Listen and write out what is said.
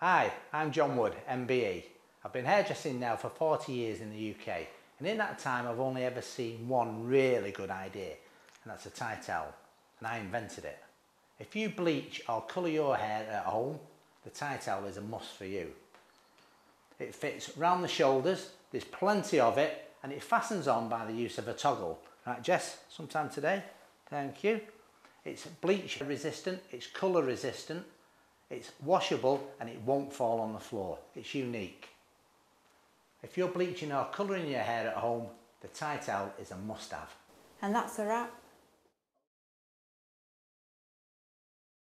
Hi, I'm John Wood, MBE. I've been hairdressing now for 40 years in the UK and in that time I've only ever seen one really good idea and that's a tie towel and I invented it. If you bleach or colour your hair at home, the tie towel is a must for you. It fits round the shoulders, there's plenty of it and it fastens on by the use of a toggle. Right Jess, sometime today? Thank you. It's bleach resistant, it's colour resistant, it's washable and it won't fall on the floor. It's unique. If you're bleaching or colouring your hair at home, the tie towel is a must have. And that's a wrap.